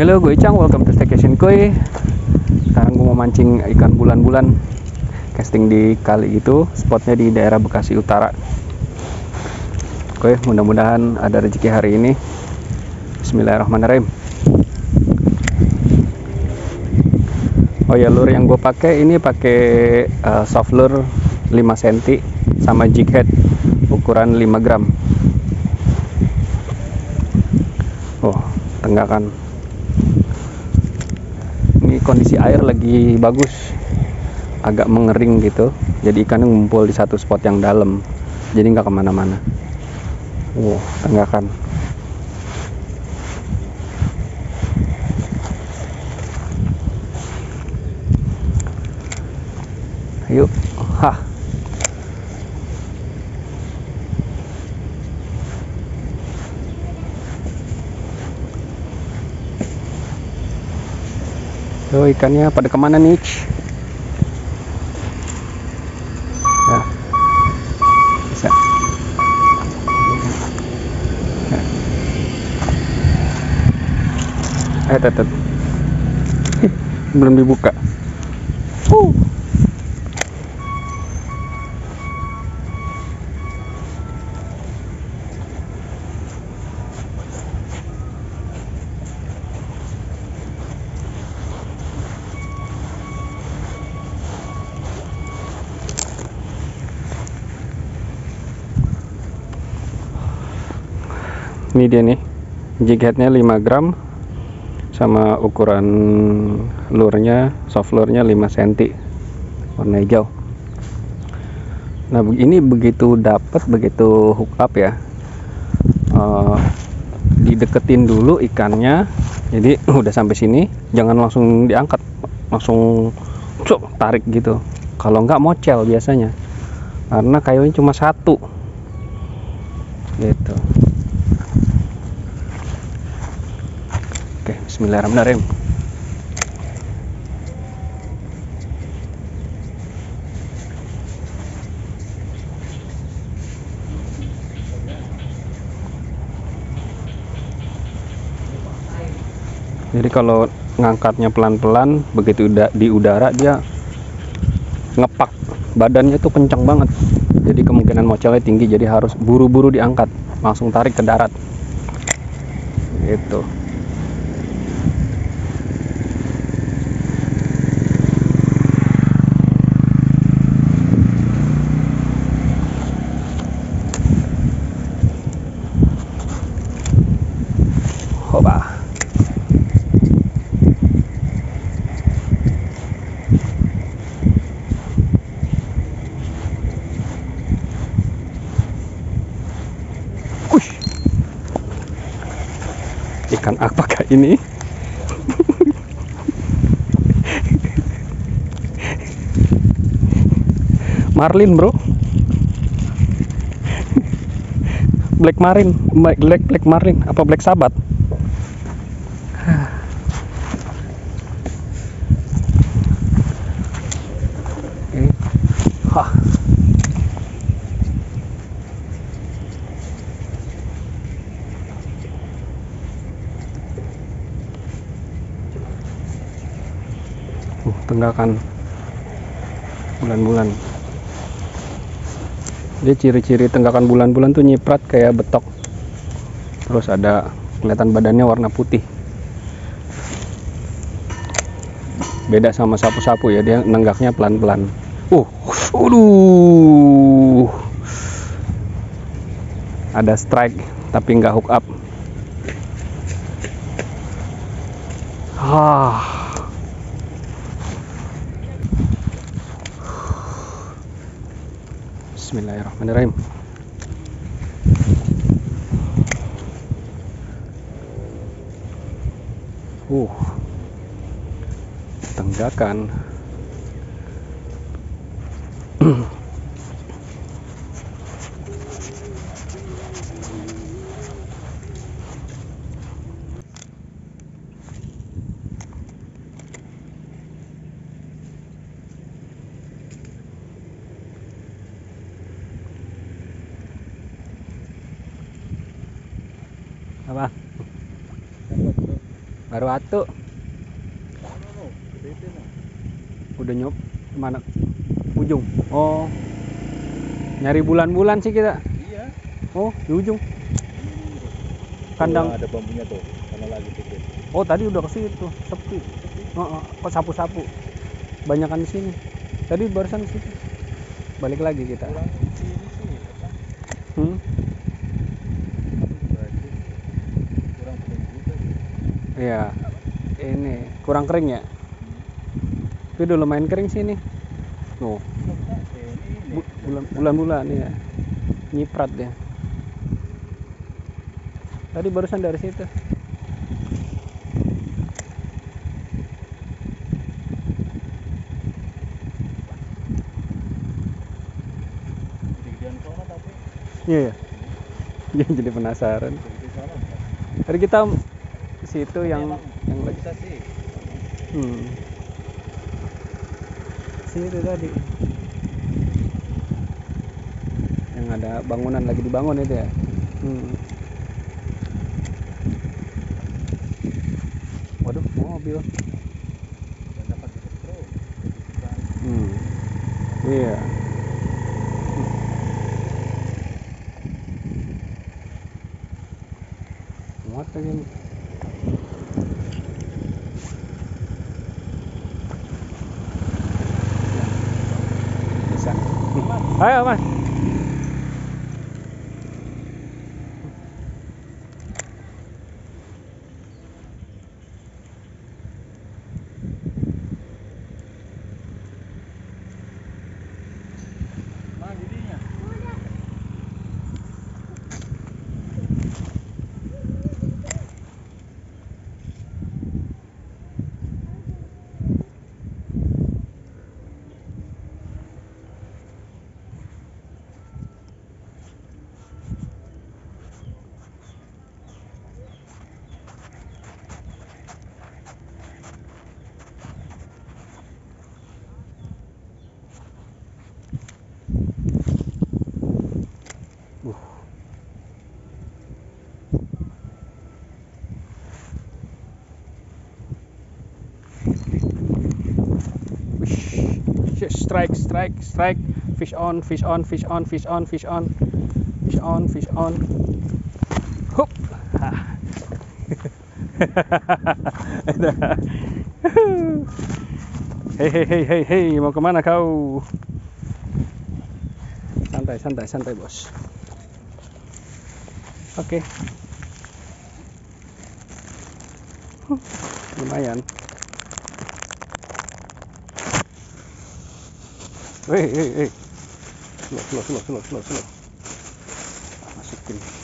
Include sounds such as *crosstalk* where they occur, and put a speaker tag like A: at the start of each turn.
A: Halo, gue Icang, welcome to Staycation Koi. Sekarang gue mau mancing ikan bulan-bulan. Casting di kali itu, spotnya di daerah Bekasi Utara. Oke, mudah-mudahan ada rezeki hari ini. Bismillahirrahmanirrahim. Oh ya, lure yang gue pakai ini pakai uh, soft lure 5 cm sama jig head ukuran 5 gram. Oh, tenggakan ini kondisi air lagi bagus agak mengering gitu. Jadi ikannya ngumpul di satu spot yang dalam jadi nggak ke mana-mana. Wow tenggakan yuk hah Tuh ikannya pada ke mana nih? Ya. Bisa. Ya. Eh, tetep. Belum dibuka. Uh. Ini dia nih jig headnya 5 gram sama ukuran lurnya soft lurnya 5 cm warna hijau. Nah ini begitu dapat begitu hook up ya uh, dideketin dulu ikannya jadi *clears throat* udah sampai sini jangan langsung diangkat langsung cuk tarik gitu. Kalau nggak mocel biasanya karena kayunya cuma satu gitu bismillahirrahmanirrahim. Jadi kalau ngangkatnya pelan-pelan, begitu di udara dia ngepak badannya itu kencang banget. Jadi kemungkinan mocelnya tinggi, jadi harus buru-buru diangkat, langsung tarik ke darat. Gitu. Ikan apakah ini? Marlin, Bro. Black Marin, Black Black, Marlin apa Black Sabat? Hah. Uh, tenggakan bulan-bulan. Dia ciri-ciri tenggakan bulan-bulan tuh nyiprat kayak betok. Terus ada kelihatan badannya warna putih. Beda sama sapu-sapu ya, dia nenggaknya pelan-pelan. Uh, aduh. Ada strike tapi nggak hook up. Ah. Bismillahirrahmanirrahim. Uh. Tenggakan. *clears throat* apa? Baru atu udah nyop ke mana ujung. Oh. Nyari bulan-bulan sih kita.
B: Iya.
A: oh di ujung. Kandang.
B: Ada bambunya tuh. Karena lagi
A: oh tadi udah ke situ. Sepi. Oh, oh, kok sapu-sapu? Banyakan di sini. Tadi barusan situ. Balik lagi kita. Hmm?
B: Berarti kurang kering juga. sih.
A: Iya. Ini kurang kering ya? Itu udah lumayan kering
B: eh, ini.
A: Bulan bulan-bulan ya nyiprat ya tadi barusan dari situ.
B: Tapi
A: iya. Ya *laughs* jadi penasaran. Tadi kita situ yang yang
B: kita sih.
A: Hmm. situ tadi. Yang ada bangunan lagi dibangun itu ya? Hmm. waduh mobil. Hmm. iya. Muat lagi Ayo! Strike, strike, strike. Fish on, fish on, fish on, fish on, fish on. Fish on, fish on. Hup. Hei, hei, hei, hei, mau ke mana kau? Santai, santai, santai, bos. Oke. Huh, lumayan. おいおいおい。すなすなすなすなすな。しっくり。